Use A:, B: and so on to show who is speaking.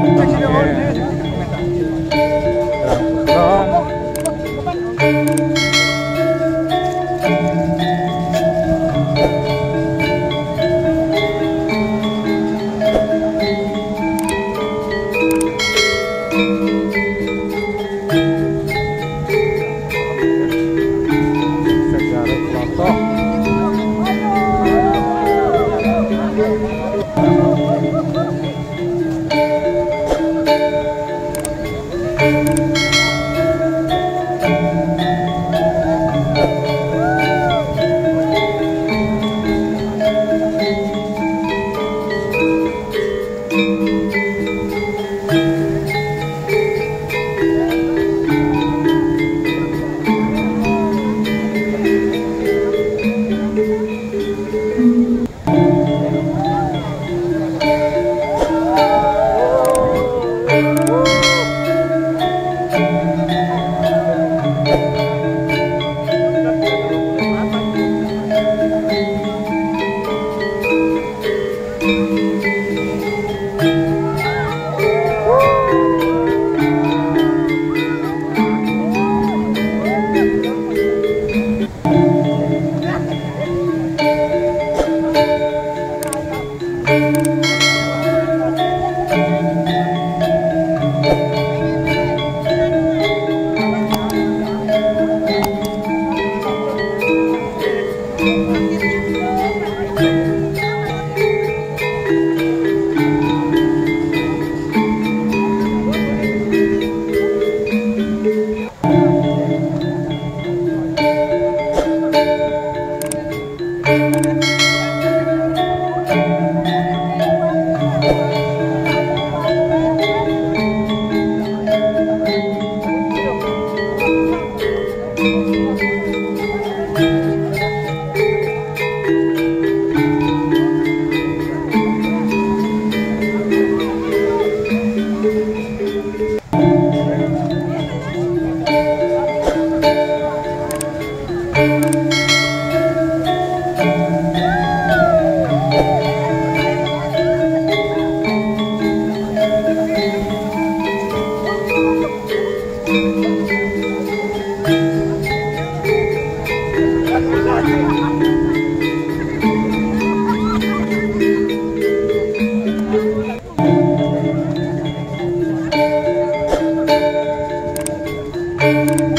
A: Peki, ee, Thank you.
B: Thank you.